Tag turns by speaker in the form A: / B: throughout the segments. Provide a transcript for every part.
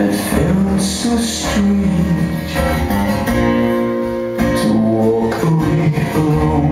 A: It felt so strange to walk away alone.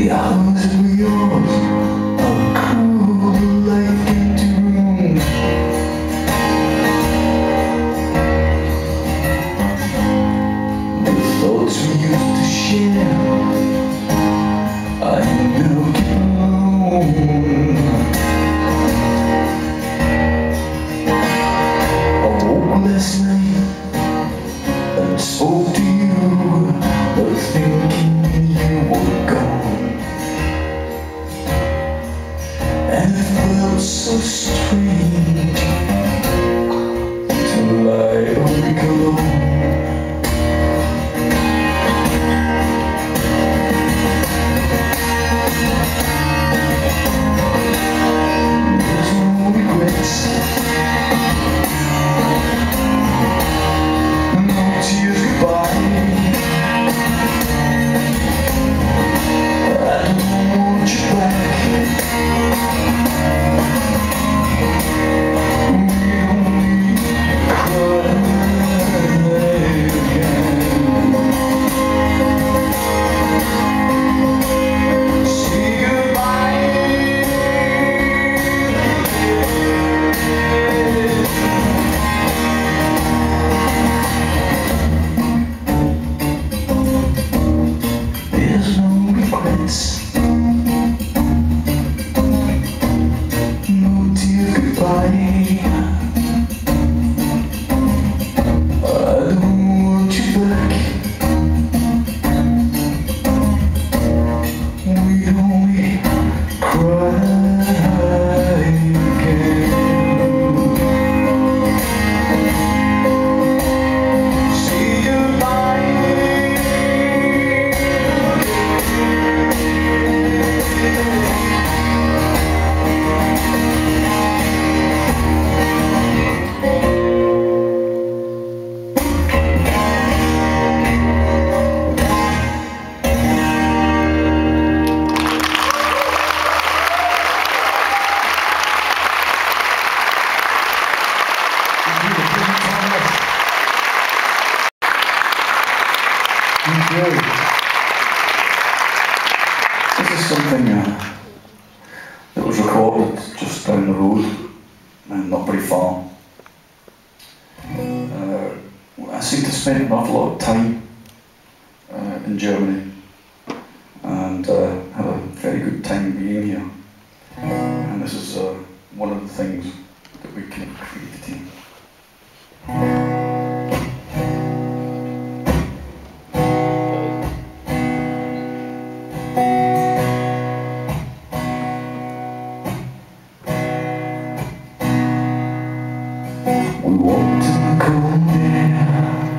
A: The hours were yours, oh, how cruel the light to ruin. The thoughts we used to share, I last night and spoke to you, I seem to spend an awful lot of time uh, in Germany, and uh, have a very good time being here. And this is uh, one of the things that we can create. We walked in the cold air.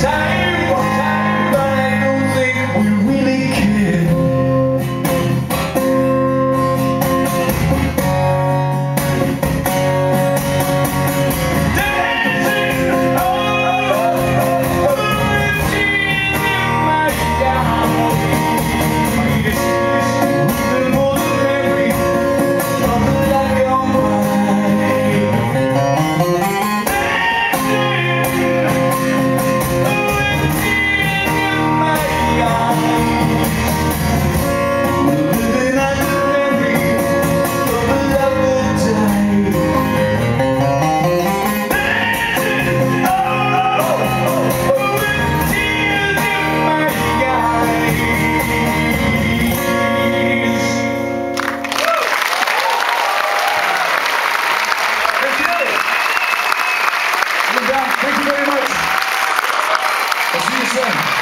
A: time. Thank you very much. I'll see you soon.